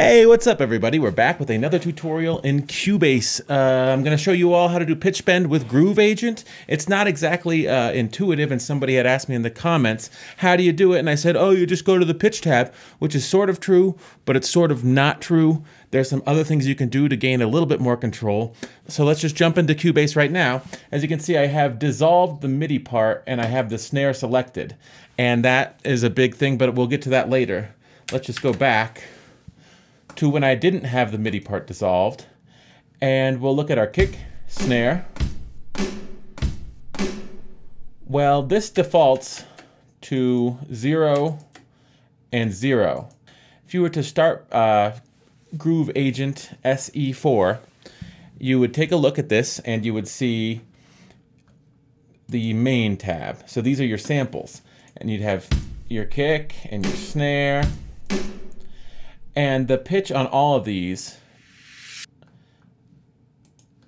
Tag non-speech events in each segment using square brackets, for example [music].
Hey, what's up everybody? We're back with another tutorial in Cubase. Uh, I'm going to show you all how to do pitch bend with Groove Agent. It's not exactly uh, intuitive and somebody had asked me in the comments, how do you do it? And I said, oh, you just go to the pitch tab, which is sort of true, but it's sort of not true. There's some other things you can do to gain a little bit more control. So let's just jump into Cubase right now. As you can see, I have dissolved the MIDI part and I have the snare selected. And that is a big thing, but we'll get to that later. Let's just go back to when I didn't have the MIDI part dissolved. And we'll look at our kick, snare. Well, this defaults to zero and zero. If you were to start uh, Groove Agent SE4, you would take a look at this and you would see the main tab. So these are your samples. And you'd have your kick and your snare and the pitch on all of these,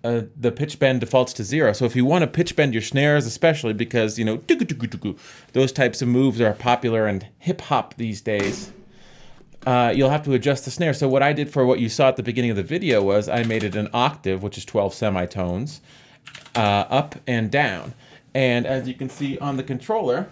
uh, the pitch bend defaults to zero. So if you want to pitch bend your snares, especially because, you know, those types of moves are popular and hip hop these days, uh, you'll have to adjust the snare. So what I did for what you saw at the beginning of the video was I made it an octave, which is 12 semitones, uh, up and down. And as you can see on the controller,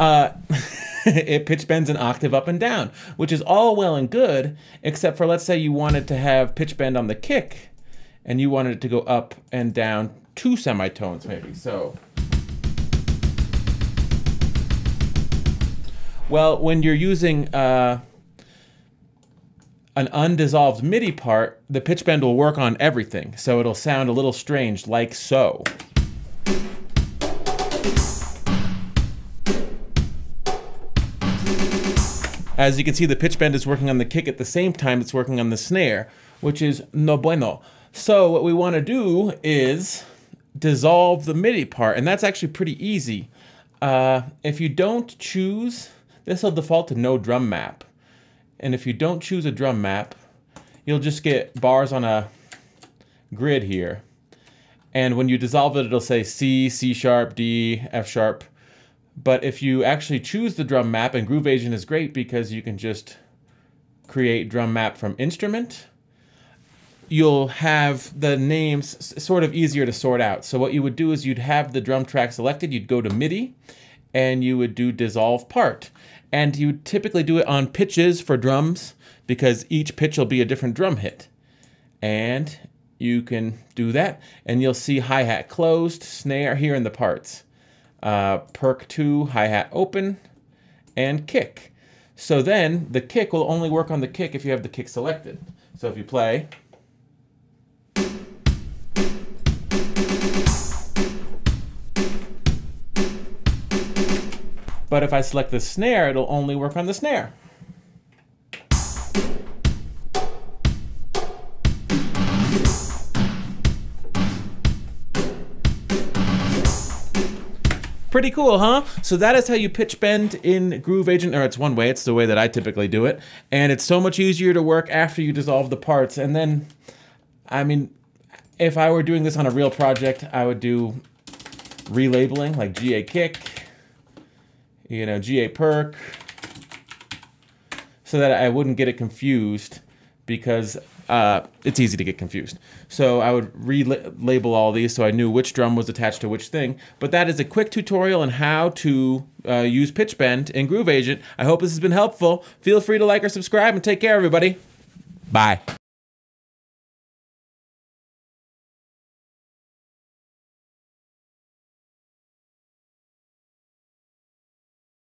uh, [laughs] it pitch bends an octave up and down, which is all well and good, except for let's say you wanted to have pitch bend on the kick and you wanted it to go up and down two semitones maybe. So, well, when you're using uh, an undissolved MIDI part, the pitch bend will work on everything. So it'll sound a little strange like so. As you can see, the pitch bend is working on the kick at the same time it's working on the snare, which is no bueno. So what we want to do is dissolve the MIDI part, and that's actually pretty easy. Uh, if you don't choose, this will default to no drum map. And if you don't choose a drum map, you'll just get bars on a grid here. And when you dissolve it, it'll say C, C sharp, D, F sharp, but if you actually choose the drum map, and Groove Agent is great because you can just create drum map from instrument, you'll have the names sort of easier to sort out. So what you would do is you'd have the drum track selected, you'd go to MIDI, and you would do dissolve part. And you typically do it on pitches for drums because each pitch will be a different drum hit. And you can do that, and you'll see hi-hat closed, snare here in the parts uh, perc 2 hi-hat open, and kick. So then the kick will only work on the kick if you have the kick selected. So if you play, but if I select the snare, it'll only work on the snare. Pretty cool, huh? So that is how you pitch bend in Groove Agent, or it's one way, it's the way that I typically do it. And it's so much easier to work after you dissolve the parts. And then, I mean, if I were doing this on a real project, I would do relabeling, like GA kick, you know, GA perc, so that I wouldn't get it confused because uh, it's easy to get confused. So I would relabel all these so I knew which drum was attached to which thing. But that is a quick tutorial on how to uh, use pitch bend in Groove Agent. I hope this has been helpful. Feel free to like or subscribe and take care, everybody. Bye.